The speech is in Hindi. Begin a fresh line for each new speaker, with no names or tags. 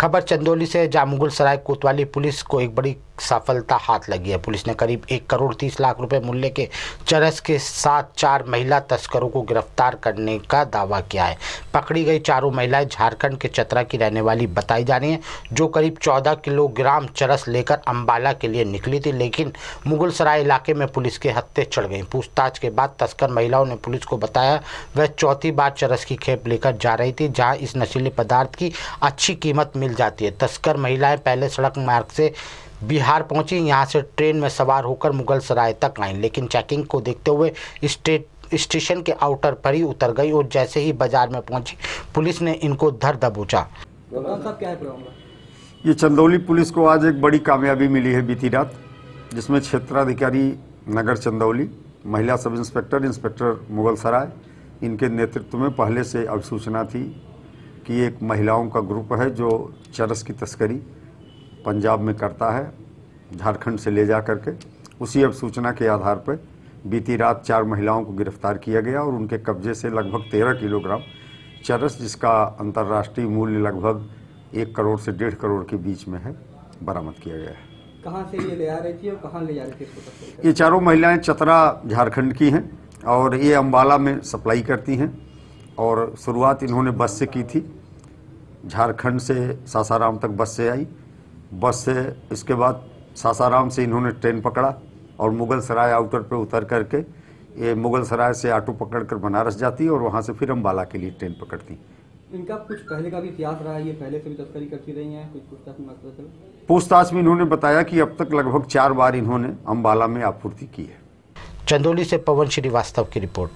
खबर चंदौली से जामुगुल सराय कोतवाली पुलिस को एक बड़ी सफलता हाथ लगी है। पुलिस ने करीब एक करोड़ तीस लाख रुपए मूल्य के चरस के साथ चार महिला तस्करों को गिरफ़्तार करने का दावा किया है। पकड़ी गई चारों महिलाएँ झारखंड के चतरा की रहने वाली बताई जा रही हैं, जो करीब चौदह किलोग्राम चरस लेकर अंबाला के लिए निकली थी, लेकिन मुगल सराय इलाके में पुलिस के हत्ते चढ़ गई। पूछताछ के बाद तस्कर महिलाओं ने पुलिस को बताया, वह चौथी बार चरस की खेप लेकर जा रही थी, जहाँ इस नशीले पदार्थ की अच्छी कीमत मिल जाती है। तस्कर महिलाएँ पहले सड़क मार्ग से बिहार पहुँची। यहाँ से ट्रेन में सवार होकर मुगल सराय तक आई लेकिन चेकिंग को देखते हुए स्टेट स्टेशन के आउटर पर ही उतर गई और जैसे ही बाज़ार में पहुँची पुलिस ने इनको धर दबोचा।
ये चंदौली पुलिस को आज एक बड़ी कामयाबी मिली है बीती रात जिसमें क्षेत्राधिकारी नगर चंदौली महिला सब इंस्पेक्टर इंस्पेक्टर मुगल सराय इनके नेतृत्व में पहले से अभिसूचना थी कि एक महिलाओं का ग्रुप है जो चरस की तस्करी पंजाब में करता है झारखंड से ले जा करके। उसी अब सूचना के आधार पर बीती रात चार महिलाओं को गिरफ़्तार किया गया और उनके कब्जे से लगभग तेरह किलोग्राम चरस जिसका अंतर्राष्ट्रीय मूल्य लगभग एक करोड़ से डेढ़ करोड़ के बीच में है बरामद किया गया है।
कहाँ से ये ले आ रही थी और कहाँ ले जा रही थी
ये चारों महिलाएँ चतरा झारखंड की हैं और ये अम्बाला में सप्लाई करती हैं और शुरुआत इन्होंने बस से की थी। झारखंड से सासाराम तक बस से आई बस से इसके बाद सासाराम से इन्होंने ट्रेन पकड़ा और मुगल सराय आउटर पे उतर करके ये मुगल सराय से ऑटो पकड़कर बनारस जाती और वहाँ से फिर अम्बाला के लिए ट्रेन पकड़ती।
इनका कुछ पहले का भी इतिहास रहा है? ये पहले से भी तस्करी करती रही हैं? कुछ पूछताछ में पता चला
पूछताछ में इन्होंने बताया कि अब तक लगभग चार बार इन्होंने अम्बाला में आपूर्ति की है।
चंदौली से पवन श्रीवास्तव की रिपोर्ट।